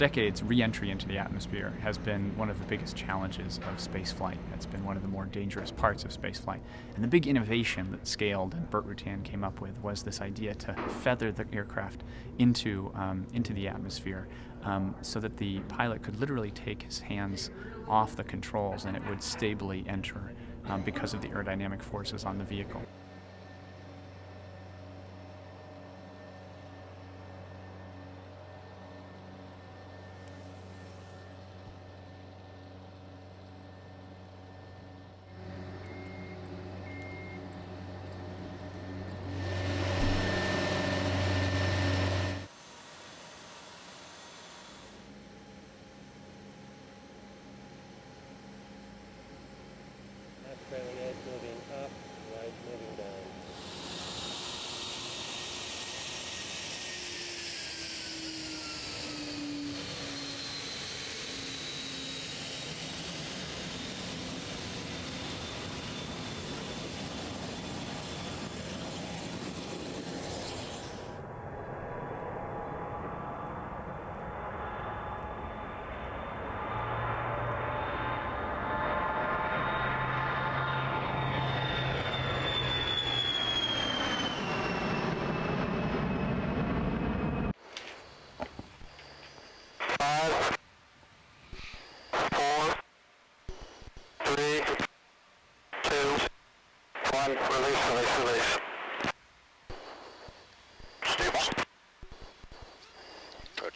Decades, re-entry into the atmosphere has been one of the biggest challenges of spaceflight. It's been one of the more dangerous parts of spaceflight. And the big innovation that Scaled and Burt Rutan came up with was this idea to feather the aircraft into, um, into the atmosphere um, so that the pilot could literally take his hands off the controls and it would stably enter um, because of the aerodynamic forces on the vehicle.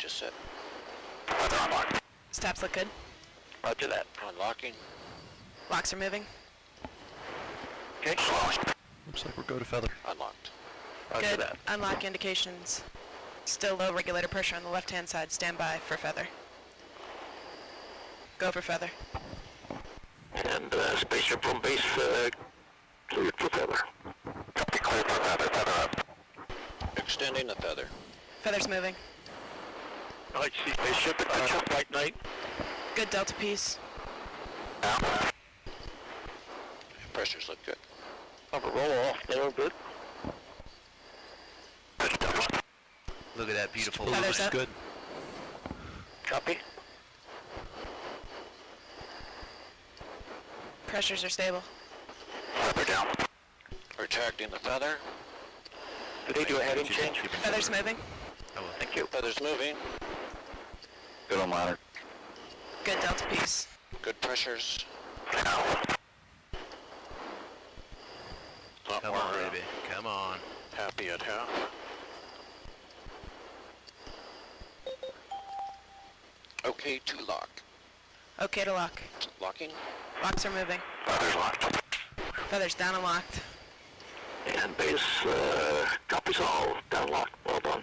Approach is set. Weather unlock. Stops look good. Roger that. Unlocking. Locks are moving. Okay. Slow. Looks like we're go to feather. Unlocked. Roger Good. that. Unlock indications. Still low regulator pressure on the left-hand side. Stand by for feather. Go for feather. And uh, spaceship from base uh, cleared for feather. Copy cleared for feather. Feather up. Extending the feather. Feather's moving. I like to see spaceship at uh, flight night. Good delta P's. Now. Pressures look good. Have a roll off. They look good. Look at that beautiful. Feathers Looks up. good. Copy. Pressures are stable. Feather down. Retracting the feather. Did they do a heading change? Feather's moving. Thank you. Feather's moving. Good on monitor. Good delta P's. Good pressures. Now. Not Come more, on, baby. Come on. Happy at half. Okay to lock. Okay to lock. Locking. Locks are moving. Feathers locked. Feather's down and locked. And base, uh, copies all. Down locked. Well done.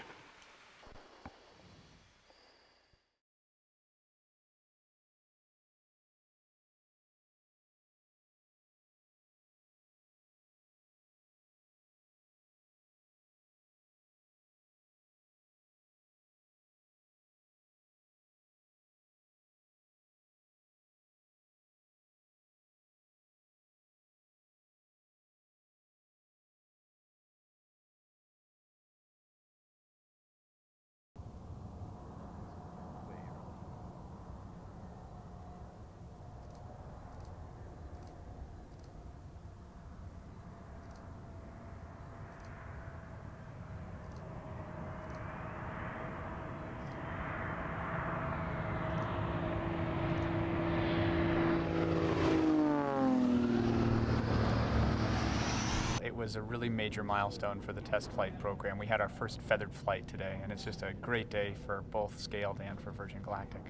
It was a really major milestone for the test flight program. We had our first feathered flight today, and it's just a great day for both Scaled and for Virgin Galactic.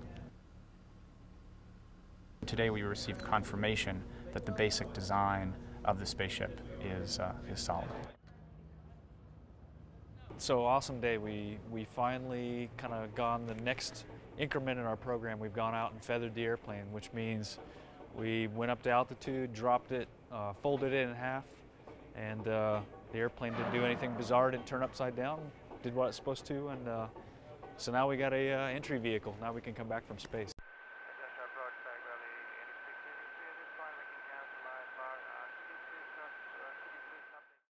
Today we received confirmation that the basic design of the spaceship is, uh, is solid. So awesome day. We we finally kind of gone the next increment in our program. We've gone out and feathered the airplane, which means we went up to altitude, dropped it, uh, folded it in half, and uh, the airplane didn't do anything bizarre. Didn't turn upside down. Did what it's supposed to, and uh, so now we got a uh, entry vehicle. Now we can come back from space.